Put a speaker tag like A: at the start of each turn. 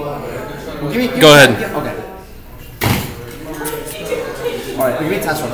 A: Well, give me, give
B: Go
A: me-
B: ahead.
A: Okay. All right, give me a test run.